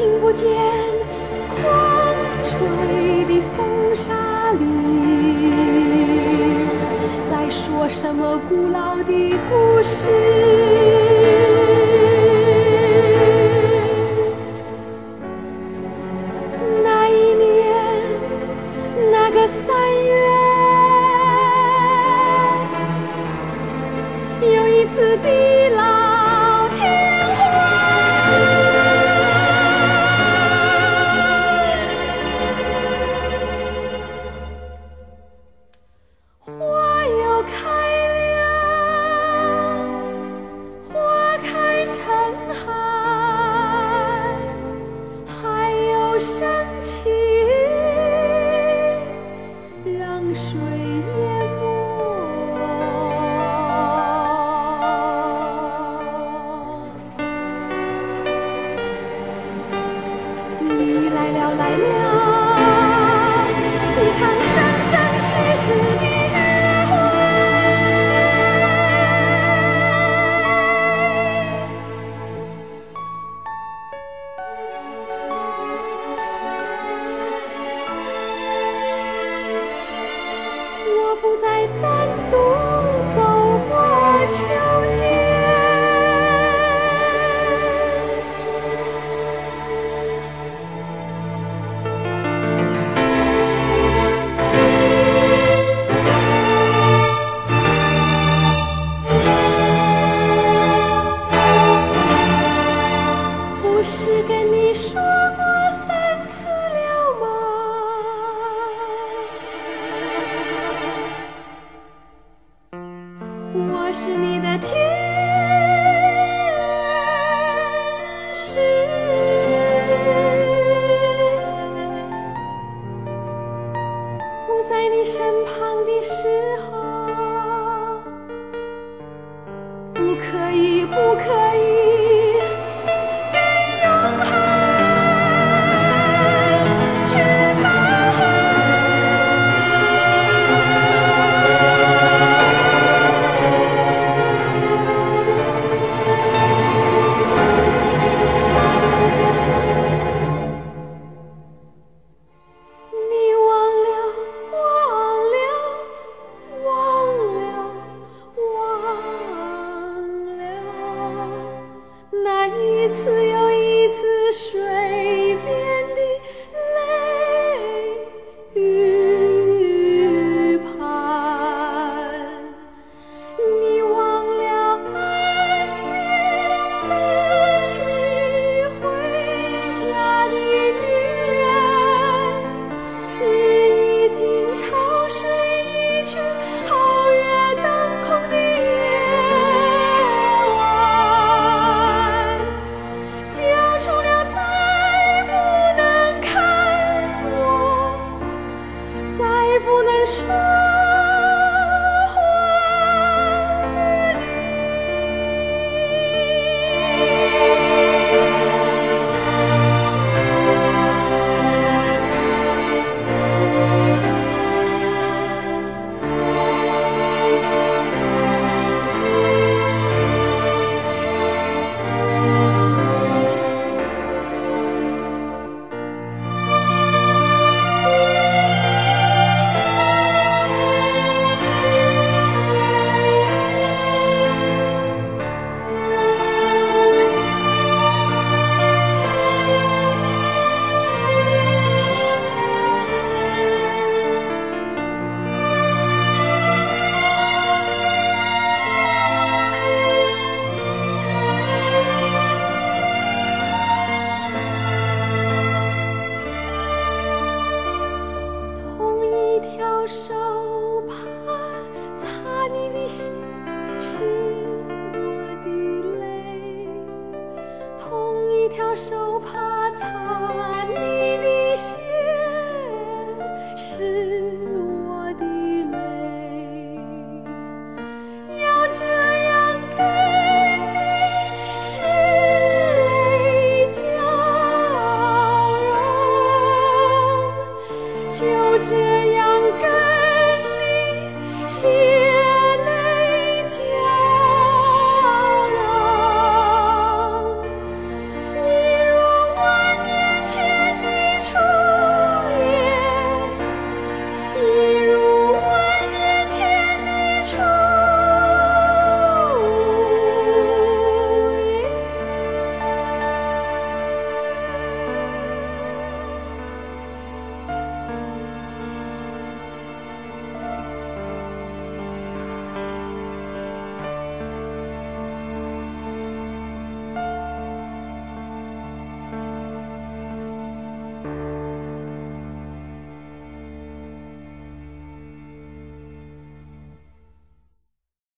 听不见狂吹的风沙里。说什么古老的故事？我是你的天使。不在你身旁的时候不可以不可以手帕擦你的心是我的泪同一条手帕